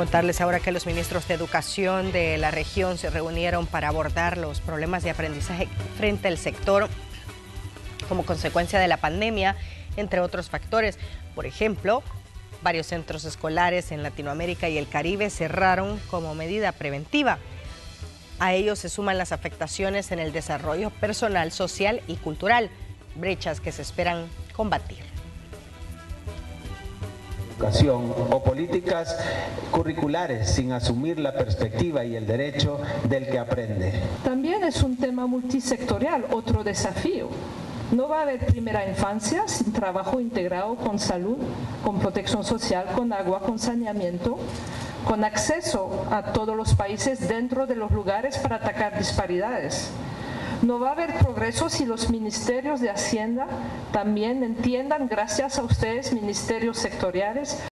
Contarles ahora que los ministros de Educación de la región se reunieron para abordar los problemas de aprendizaje frente al sector como consecuencia de la pandemia, entre otros factores. Por ejemplo, varios centros escolares en Latinoamérica y el Caribe cerraron como medida preventiva. A ello se suman las afectaciones en el desarrollo personal, social y cultural, brechas que se esperan combatir o políticas curriculares sin asumir la perspectiva y el derecho del que aprende. También es un tema multisectorial, otro desafío. No va a haber primera infancia sin trabajo integrado con salud, con protección social, con agua, con saneamiento, con acceso a todos los países dentro de los lugares para atacar disparidades. No va a haber progreso si los ministerios de Hacienda también entiendan, gracias a ustedes, ministerios sectoriales,